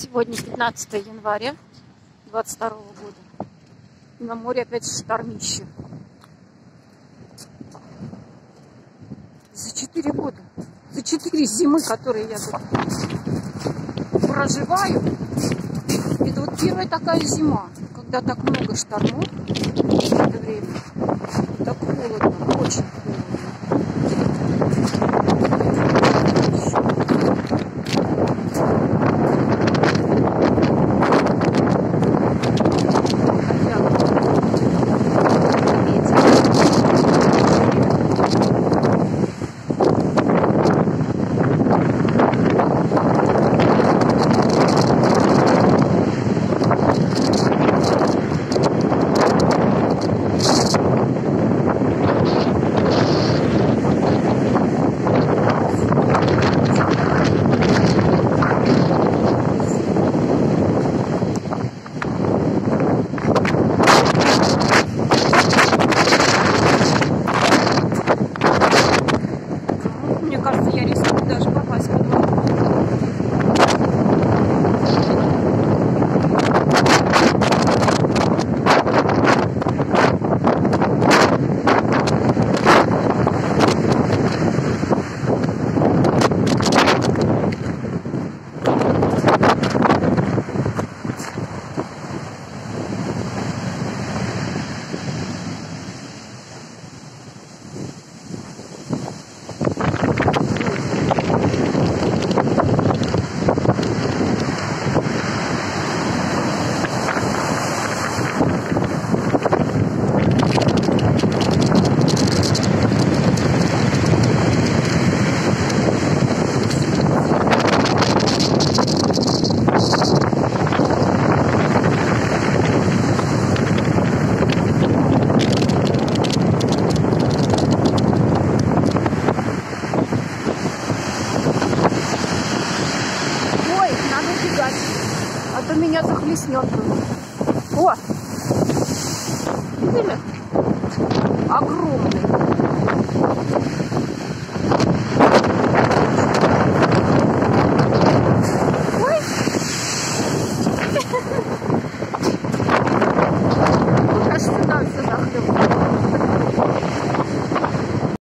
Сегодня 15 января 22 года. На море опять штормище. За 4 года, за 4 зимы, которые я тут проживаю, это вот первая такая зима, когда так много штормов в это время. Так холодно, очень А то меня захлестнет. О! Видели? Огромный.